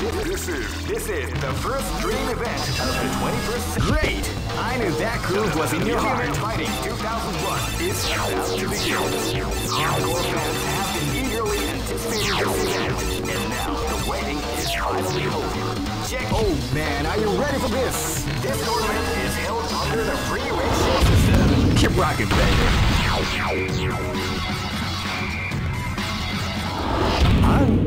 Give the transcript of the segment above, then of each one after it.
This is this is the first dream event of the 21st century. Great! I knew that groove was in your heart. Fighting 2001 is about to begin. Hardcore fans have been eagerly anticipating this event, and now the waiting is finally over. Check. Oh man, are you ready for this? This tournament is held under the free ratio system. Keep rocking, baby. アン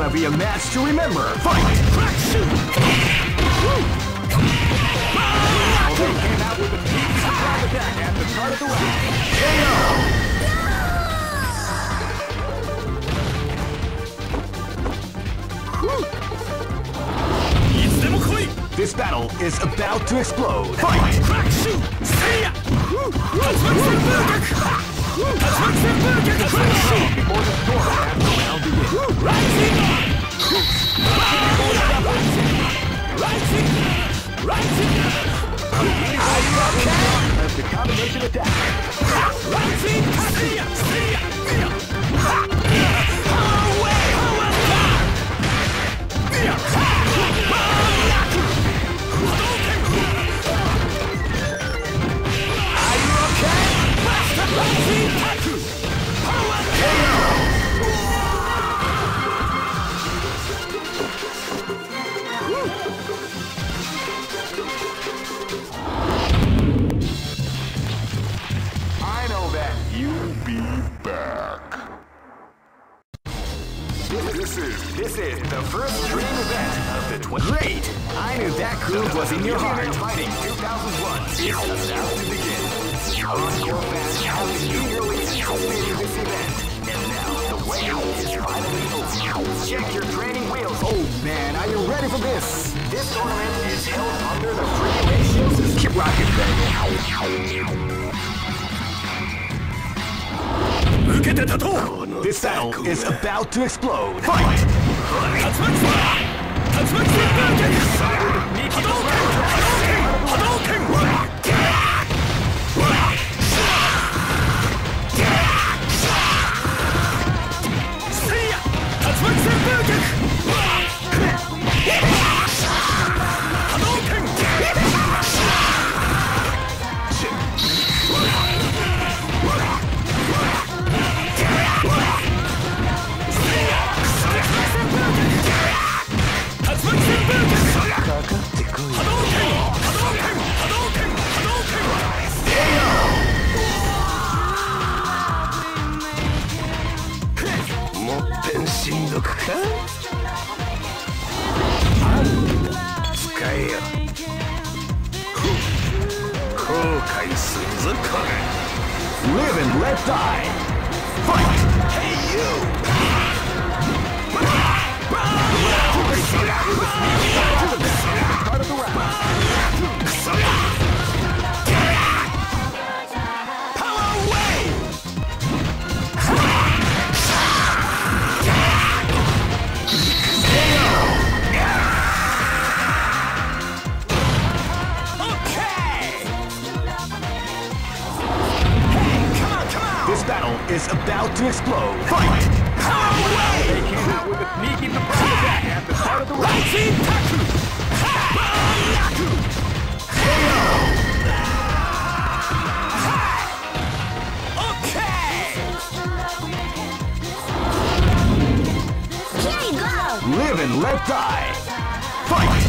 Gonna be a match to remember. Fight! Crack, shoot! This battle is about to explode. Fight! Crack, shoot! See ya! Before the storm has the round begins. Rising! As the combination attack. I Check your training wheels. Oh man, are you ready for this? This tournament is held under the free ratio system. Keep rocking, baby. This battle is about to explode. Fight! Live is about to explode. Fight! Power wave! They came out with a sneaky surprise attack at the start of Live and let die. Fight!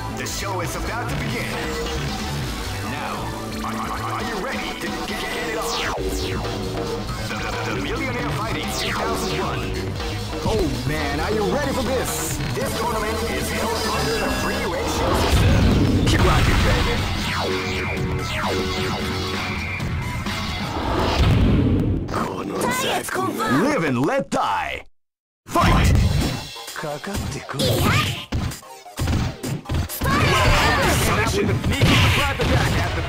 the show is about to begin. Now, are, are- are you ready to get, get it on? The, the, the Millionaire Fighting 2001. Oh man, are you ready for this? This tournament is held under the free ratio system. Keep rocking, baby. Live and let die. Fight! With a sneaky surprise attack at the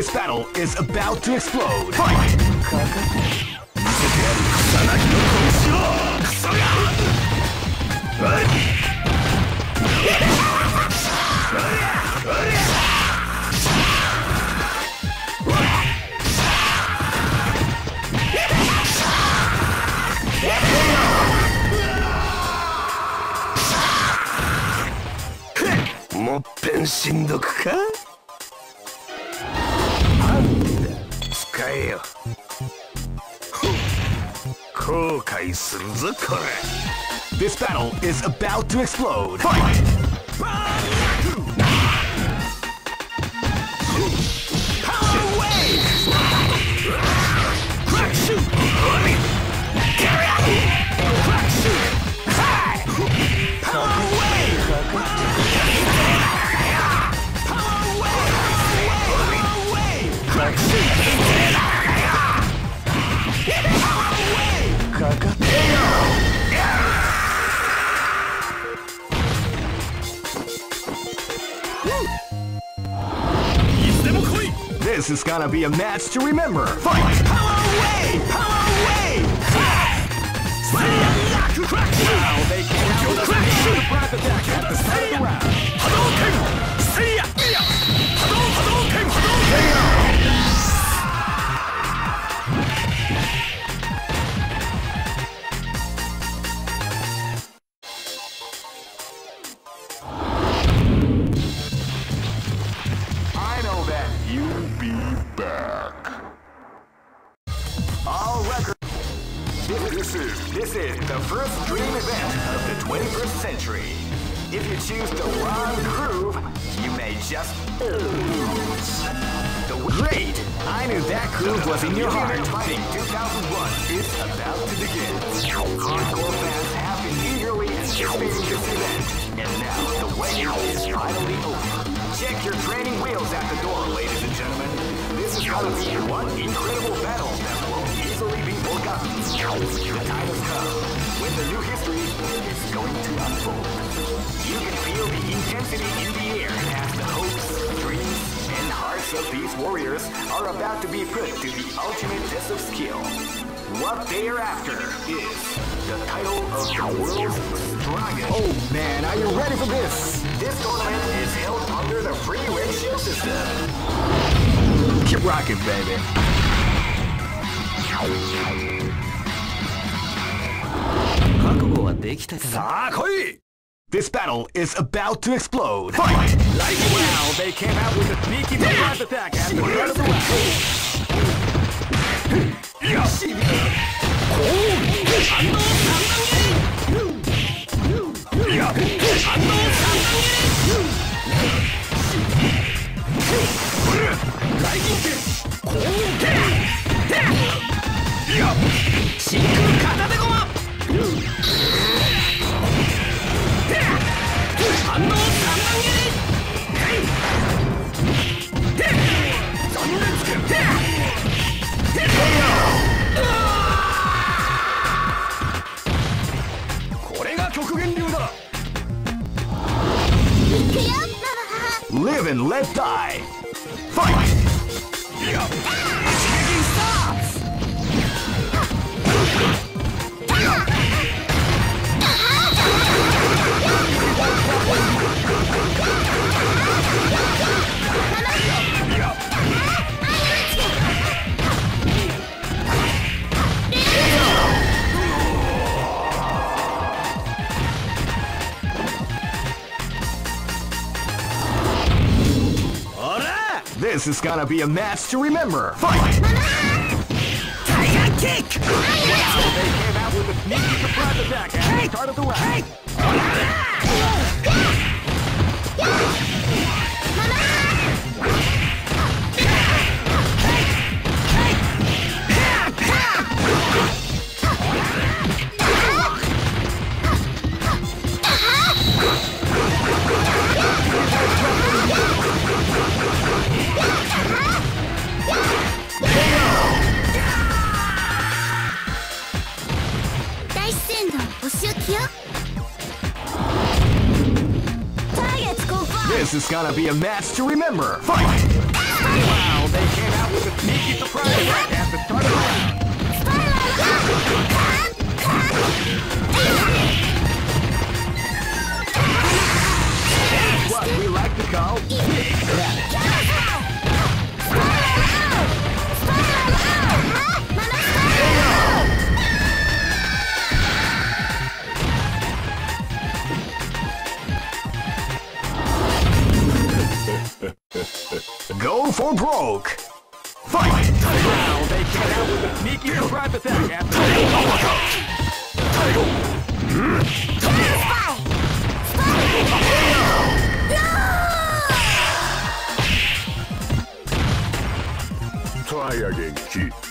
This battle is about to explode. Fight!もっぺんしんどくか 後悔するぞこれ This battle is about to explode. Fight! This is gonna be a match to remember. Fight! Power wave! Power wave! They can now the surprise attack at the one incredible battle that won't easily be forgotten. The time has come when the new history is going to unfold. You can feel the intensity in the air as the hopes, dreams, and hearts of these warriors are about to be put to the ultimate test of skill. What they are after is the title of the world's strongest. Oh man, are you ready for this? This tournament is held under the free ratio system keep rocking, baby. This battle is about to explode. Fight! Like wow, they came out with a surprise attack the round. This is gonna be a match to remember. Fight! Tiger kick! Wow, they came out with a sneaky surprise attack at the start of the round. Gonna be a match to remember. Fight! Wow, they came out with a sneaky surprise attack at the start of the round. That's what we like to call big rabbit. Go for broke. Fight! Wow, they came out with a sneaky surprise attack at the Try again, kid.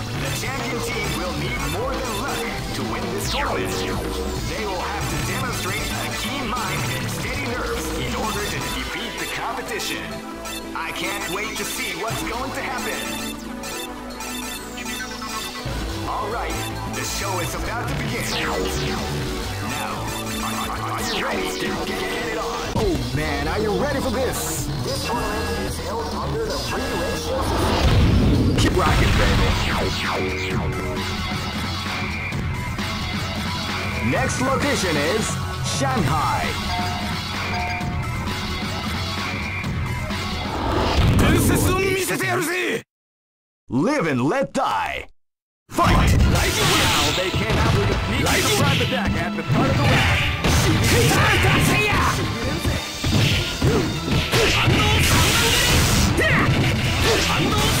The champion team will need more than luck to win this tournament. They will have to demonstrate a keen mind and steady nerves in order to defeat the competition. I can't wait to see what's going to happen. All right, the show is about to begin. Now, are, you ready to get it on? Oh man, are you ready for this? This keep rocking, baby. Next location is Shanghai. Live and let die. Fight! Fight. Like now, they came out with a like the deck at the start of the round. I'm not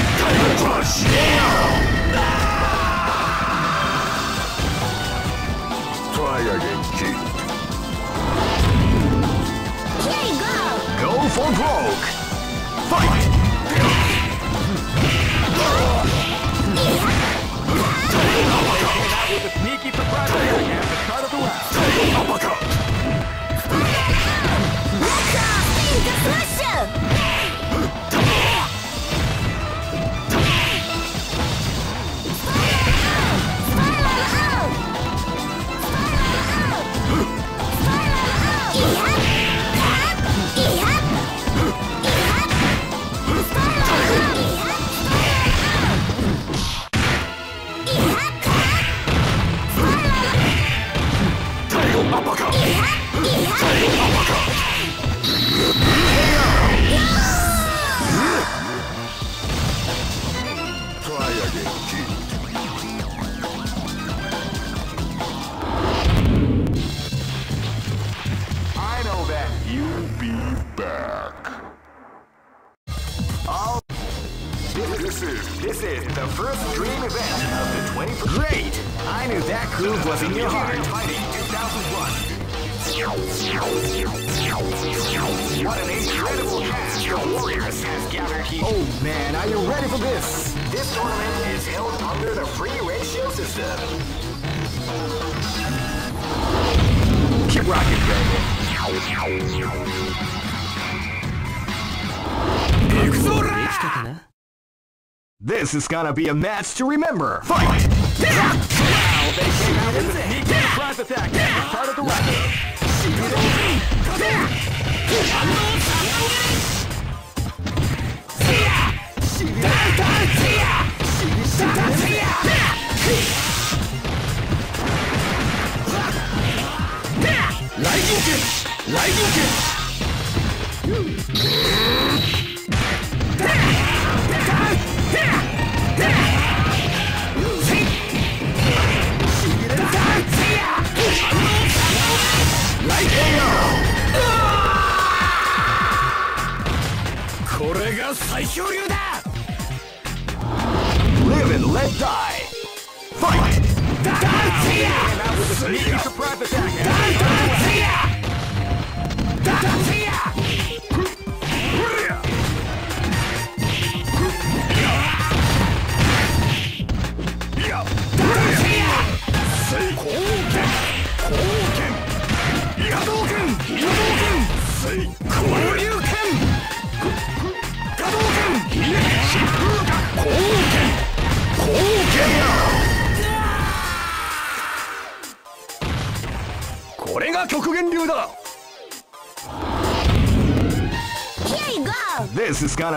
at the start of the round. Try again, kid. Go for broke. This is this is the first dream event of the 20. Great! I knew that groove was in your heart. Fighting 2001. What an incredible cast warriors gathered here. Oh man, are you ready for this? This tournament is held under the free ratio system. Keep rocking, Dragon. This is gonna be a match to remember. Fight!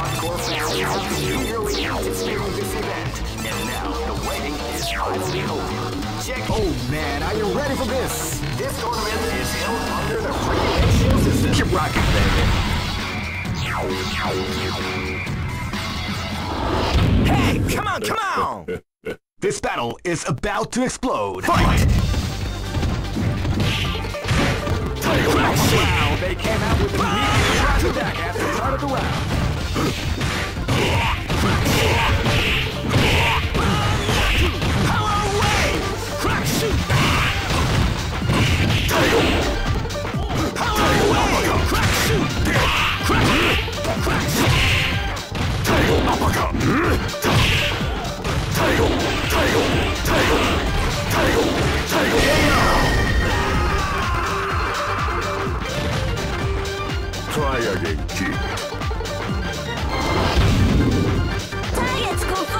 Hardcore fans have been eagerly anticipating this event, and now the waiting is finally over. Check. Oh man, are you ready for this? This tournament is held under the free system. Keep rocking, baby. Hey, come on, come on! This battle is about to explode. Fight! Wow, they came out with a surprise attack at the start of the round. Try again.